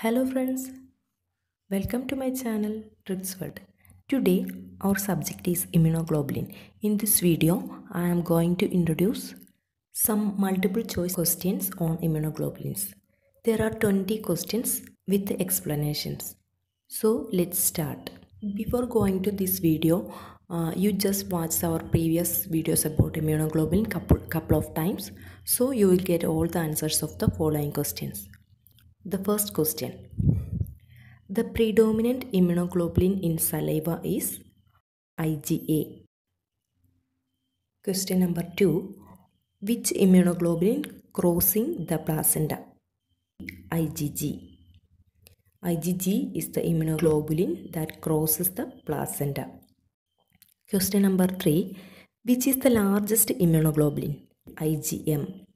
Hello friends, welcome to my channel Tricks World. Today our subject is immunoglobulin. In this video I am going to introduce some multiple choice questions on immunoglobulins. There are 20 questions with explanations. So let's start. Before going to this video, uh, you just watched our previous videos about immunoglobulin couple, couple of times. So you will get all the answers of the following questions. The first question The predominant immunoglobulin in saliva is IgA. Question number 2 Which immunoglobulin crossing the placenta? IgG. IgG is the immunoglobulin that crosses the placenta. Question number 3 Which is the largest immunoglobulin? IgM.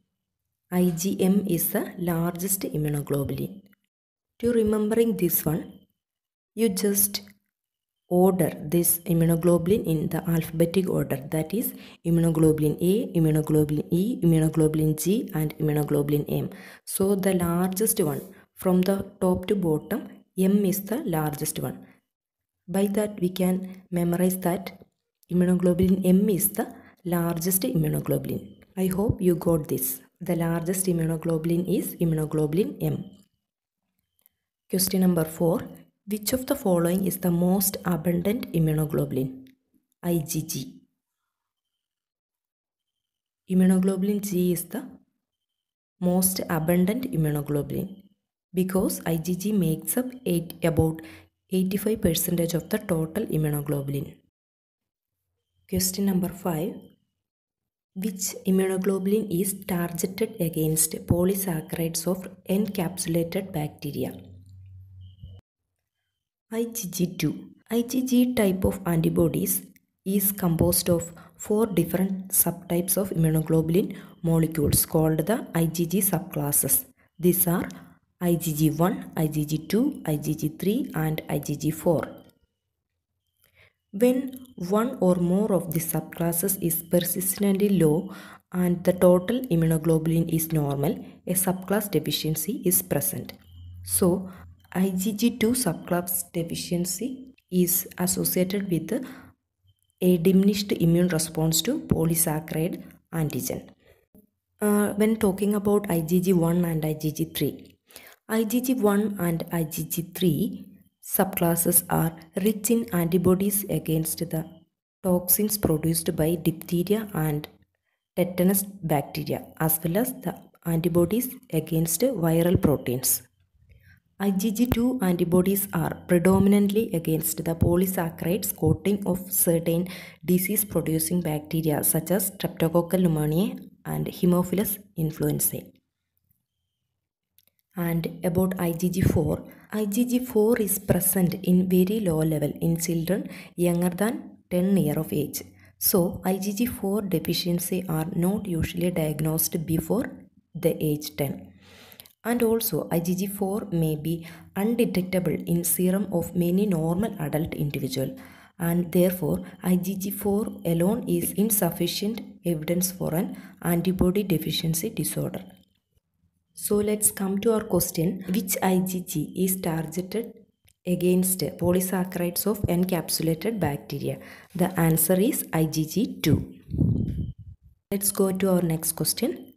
IgM is the largest immunoglobulin. To remembering this one, you just order this immunoglobulin in the alphabetic order that is immunoglobulin A, immunoglobulin E, immunoglobulin G and immunoglobulin M. So the largest one from the top to bottom M is the largest one. By that we can memorize that immunoglobulin M is the largest immunoglobulin. I hope you got this. The largest immunoglobulin is immunoglobulin M. Question number 4. Which of the following is the most abundant immunoglobulin? IgG. Immunoglobulin G is the most abundant immunoglobulin because IgG makes up eight, about 85% of the total immunoglobulin. Question number 5. Which immunoglobulin is targeted against polysaccharides of encapsulated bacteria? IgG2. IgG type of antibodies is composed of four different subtypes of immunoglobulin molecules called the IgG subclasses. These are IgG1, IgG2, IgG3 and IgG4. When one or more of the subclasses is persistently low and the total immunoglobulin is normal, a subclass deficiency is present. So, IgG2 subclass deficiency is associated with a diminished immune response to polysaccharide antigen. Uh, when talking about IgG1 and IgG3, IgG1 and IgG3 subclasses are rich in antibodies against the toxins produced by diphtheria and tetanus bacteria as well as the antibodies against viral proteins. IgG2 antibodies are predominantly against the polysaccharides coating of certain disease producing bacteria such as Streptococcal pneumoniae and Haemophilus influenzae. And about IgG4, IgG4 is present in very low level in children younger than 10 year of age. So IgG4 deficiency are not usually diagnosed before the age 10 and also IgG4 may be undetectable in serum of many normal adult individual and therefore IgG4 alone is insufficient evidence for an antibody deficiency disorder. So let's come to our question which IgG is targeted against polysaccharides of encapsulated bacteria? The answer is IgG2. Let's go to our next question.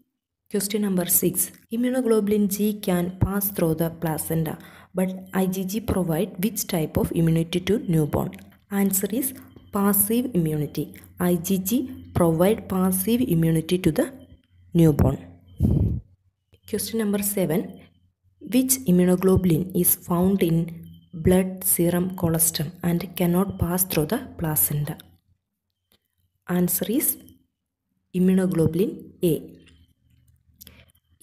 Question number 6. Immunoglobulin G can pass through the placenta, but IgG provide which type of immunity to newborn? Answer is passive immunity. IgG provide passive immunity to the newborn. Question number 7. Which immunoglobulin is found in blood serum colostrum and cannot pass through the placenta? Answer is immunoglobulin A.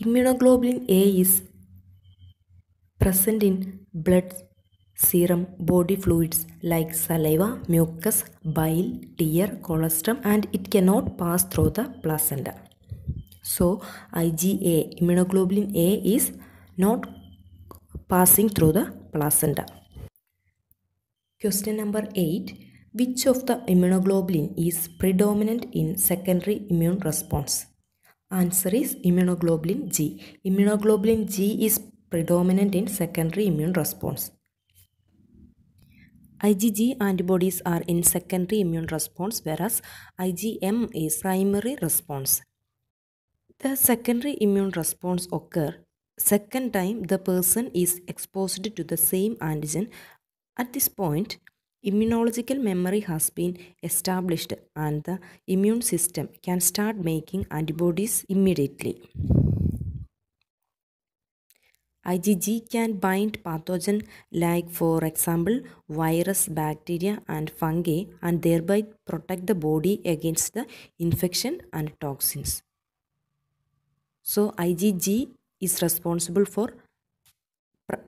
Immunoglobulin A is present in blood, serum, body fluids like saliva, mucus, bile, tear, colostrum and it cannot pass through the placenta. So IgA, immunoglobulin A is not passing through the placenta. Question number 8. Which of the immunoglobulin is predominant in secondary immune response? Answer is immunoglobulin G. Immunoglobulin G is predominant in secondary immune response. IgG antibodies are in secondary immune response whereas IgM is primary response. The secondary immune response occur second time the person is exposed to the same antigen. At this point, immunological memory has been established and the immune system can start making antibodies immediately. IgG can bind pathogen like for example virus, bacteria and fungi and thereby protect the body against the infection and toxins. So IgG is responsible for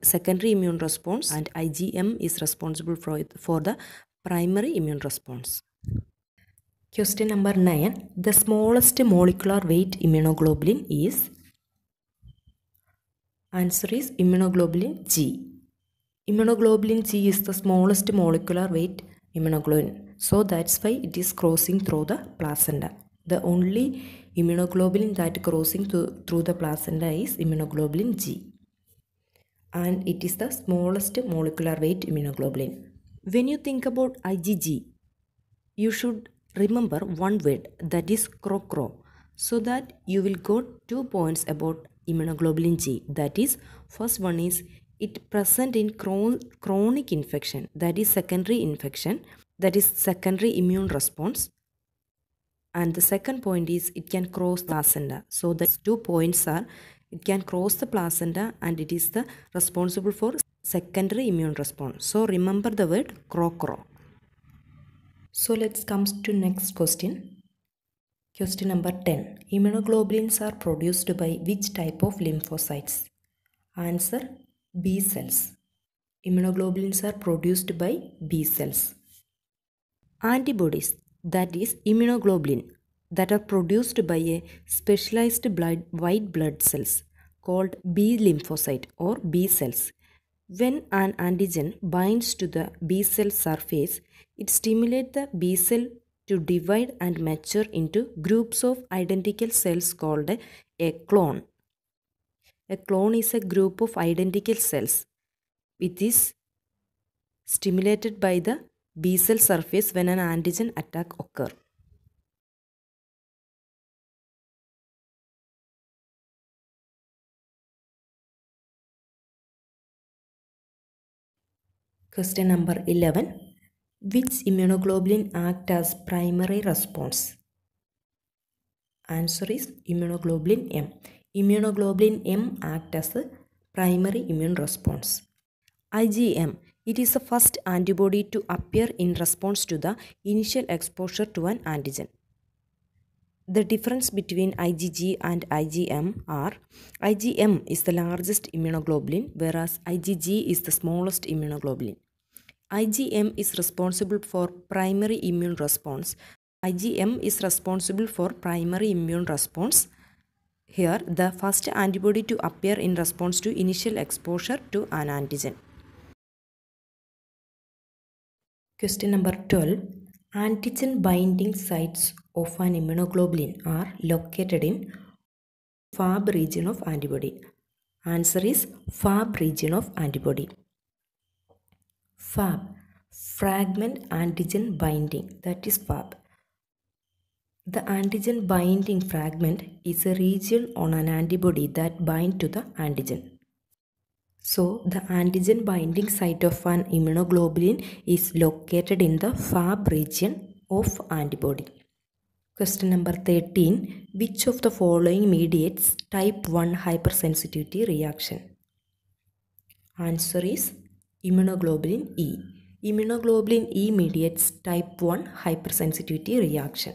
secondary immune response and IgM is responsible for, for the primary immune response. Question number 9. The smallest molecular weight immunoglobulin is? Answer is immunoglobulin G. Immunoglobulin G is the smallest molecular weight immunoglobulin. So that's why it is crossing through the placenta. The only immunoglobulin that crossing through, through the placenta is immunoglobulin G. And it is the smallest molecular weight immunoglobulin. When you think about IgG, you should remember one word that is cro-cro so that you will got two points about immunoglobulin G. That is, first one is it present in chron chronic infection that is secondary infection that is secondary immune response and the second point is it can cross the placenta so the two points are it can cross the placenta and it is the responsible for secondary immune response so remember the word cro-cro so let's come to next question Question number 10. Immunoglobulins are produced by which type of lymphocytes? Answer B cells. Immunoglobulins are produced by B cells. Antibodies, that is immunoglobulin, that are produced by a specialized white blood cells called B lymphocyte or B cells. When an antigen binds to the B cell surface, it stimulates the B cell to divide and mature into groups of identical cells called a clone. A clone is a group of identical cells which is stimulated by the B cell surface when an antigen attack occur. Question number 11. Which immunoglobulin act as primary response? Answer is immunoglobulin M. Immunoglobulin M act as a primary immune response. IgM. It is the first antibody to appear in response to the initial exposure to an antigen. The difference between IgG and IgM are IgM is the largest immunoglobulin whereas IgG is the smallest immunoglobulin. IgM is responsible for primary immune response. IgM is responsible for primary immune response. Here, the first antibody to appear in response to initial exposure to an antigen. Question number 12. Antigen binding sites of an immunoglobulin are located in Fab region of antibody. Answer is Fab region of antibody. Fab fragment antigen binding that is Fab. The antigen binding fragment is a region on an antibody that bind to the antigen. So the antigen binding site of an immunoglobulin is located in the Fab region of antibody. Question number 13. Which of the following mediates type 1 hypersensitivity reaction? Answer is immunoglobulin E. Immunoglobulin E mediates type 1 hypersensitivity reaction.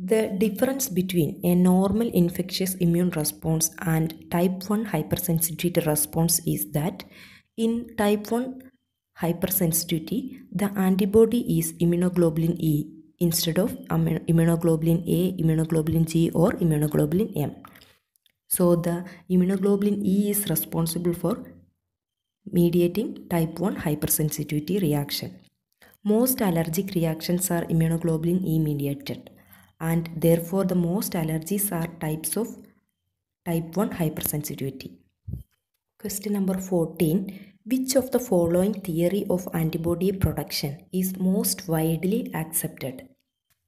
The difference between a normal infectious immune response and type 1 hypersensitivity response is that in type 1 hypersensitivity, the antibody is immunoglobulin E instead of immunoglobulin A, immunoglobulin G or immunoglobulin M. So the immunoglobulin E is responsible for mediating type 1 hypersensitivity reaction. Most allergic reactions are immunoglobulin E mediated and therefore the most allergies are types of type 1 hypersensitivity. Question number 14. Which of the following theory of antibody production is most widely accepted?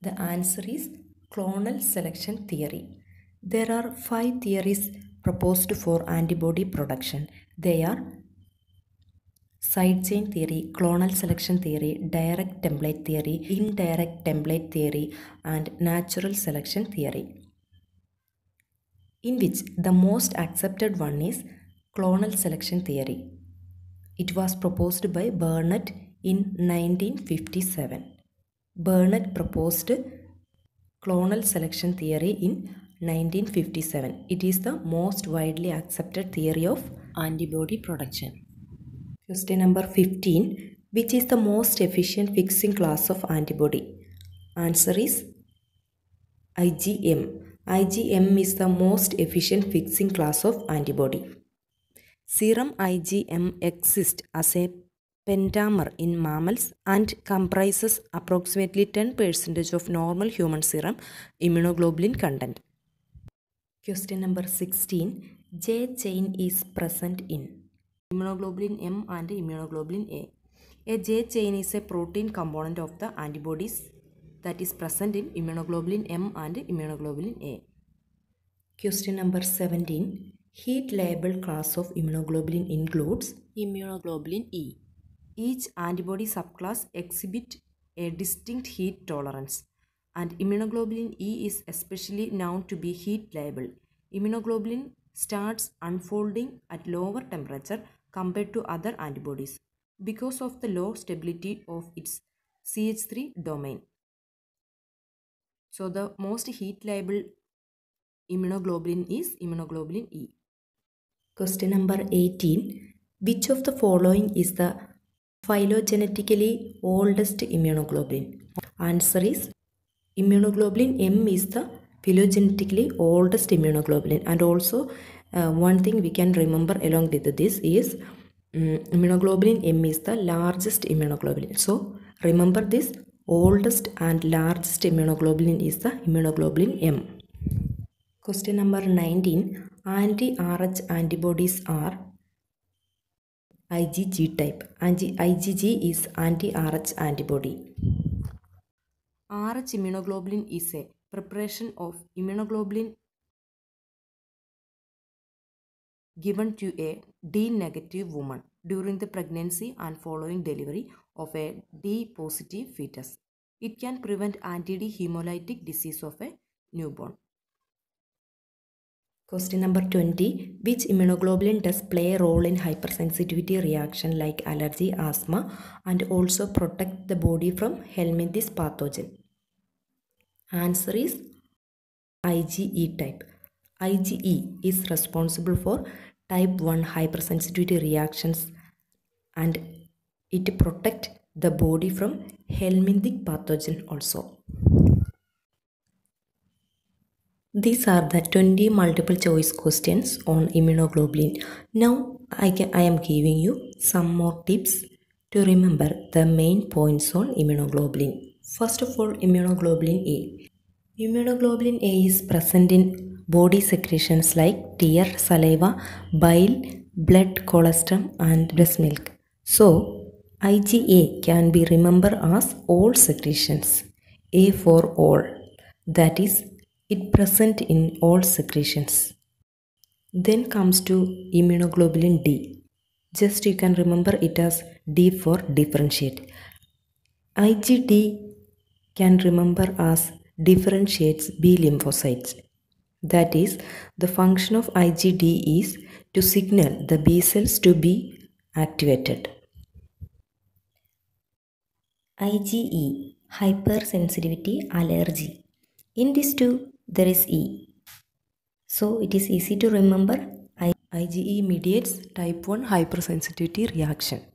The answer is clonal selection theory. There are five theories proposed for antibody production. They are side chain theory, clonal selection theory, direct template theory, indirect template theory, and natural selection theory. In which the most accepted one is clonal selection theory. It was proposed by Burnet in 1957. Burnet proposed clonal selection theory in 1957. It is the most widely accepted theory of antibody production. Question number 15. Which is the most efficient fixing class of antibody? Answer is IgM. IgM is the most efficient fixing class of antibody. Serum IgM exists as a pentamer in mammals and comprises approximately 10% of normal human serum immunoglobulin content. Question number 16. J chain is present in immunoglobulin M and immunoglobulin A. A J chain is a protein component of the antibodies that is present in immunoglobulin M and immunoglobulin A. Question number 17. Heat labile class of immunoglobulin includes immunoglobulin E. Each antibody subclass exhibit a distinct heat tolerance and immunoglobulin E is especially known to be heat labile. Immunoglobulin starts unfolding at lower temperature compared to other antibodies because of the low stability of its CH3 domain. So the most heat labile immunoglobulin is immunoglobulin E. Question number 18. Which of the following is the phylogenetically oldest immunoglobulin? Answer is immunoglobulin M is the phylogenetically oldest immunoglobulin and also uh, one thing we can remember along with this is um, immunoglobulin M is the largest immunoglobulin. So remember this oldest and largest immunoglobulin is the immunoglobulin M. Question number 19. Anti-RH antibodies are IgG type. IgG is anti-RH antibody. RH immunoglobulin is a preparation of immunoglobulin given to a D negative woman during the pregnancy and following delivery of a D positive fetus. It can prevent anti-D hemolytic disease of a newborn. Question number 20. Which immunoglobulin does play a role in hypersensitivity reaction like allergy, asthma and also protect the body from Helminthic pathogen? Answer is IgE type. IgE is responsible for type 1 hypersensitivity reactions and it protect the body from Helminthic pathogen also. These are the 20 multiple choice questions on immunoglobulin. Now I, can, I am giving you some more tips to remember the main points on immunoglobulin. First of all, immunoglobulin A. Immunoglobulin A is present in body secretions like tear, saliva, bile, blood, colostrum and breast milk. So, IgA can be remembered as all secretions. A for all. That is it present in all secretions. Then comes to immunoglobulin D. Just you can remember it as D for differentiate. IgD can remember as differentiates B lymphocytes. That is, the function of IgD is to signal the B cells to be activated. IgE hypersensitivity allergy. In this too there is E. So it is easy to remember IgE mediates type 1 hypersensitivity reaction.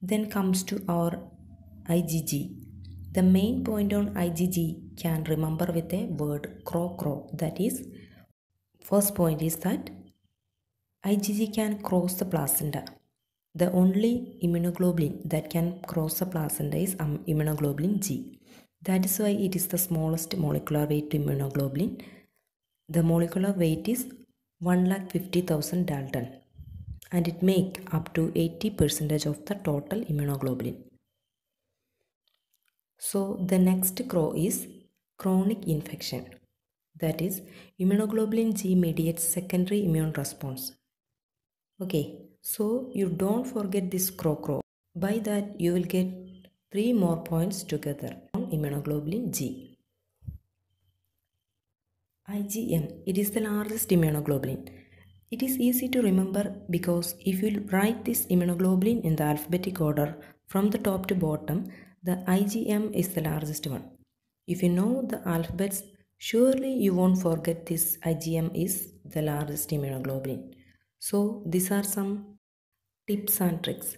Then comes to our IgG. The main point on IgG can remember with a word crow crow. That is, first point is that IgG can cross the placenta. The only immunoglobulin that can cross the placenta is immunoglobulin G. That is why it is the smallest molecular weight immunoglobulin. The molecular weight is 1,50,000 Dalton. and it make up to 80 percentage of the total immunoglobulin. So the next crow is chronic infection. That is immunoglobulin G mediates secondary immune response. Okay, so you don't forget this crow crow. By that you will get three more points together on immunoglobulin G. IgM, it is the largest immunoglobulin. It is easy to remember because if you write this immunoglobulin in the alphabetic order from the top to bottom, the IgM is the largest one. If you know the alphabets, surely you won't forget this IgM is the largest immunoglobulin. So these are some tips and tricks.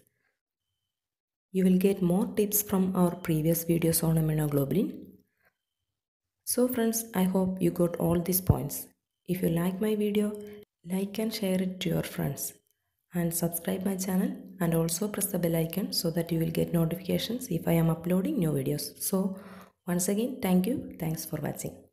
You will get more tips from our previous videos on immunoglobulin. So friends, I hope you got all these points. If you like my video, like and share it to your friends and subscribe my channel and also press the bell icon so that you will get notifications if I am uploading new videos. So once again thank you. Thanks for watching.